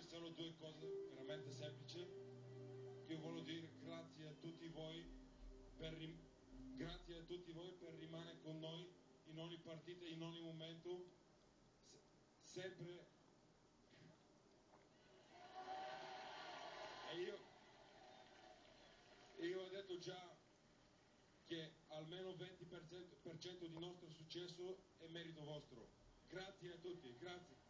solo due cose veramente semplici Io voglio dire grazie a tutti voi per, rim- grazie a tutti voi per rimanere con noi in ogni partita, in ogni momento, se- sempre. E io, io ho detto già che almeno 20% per cento di nostro successo è merito vostro. Grazie a tutti, grazie.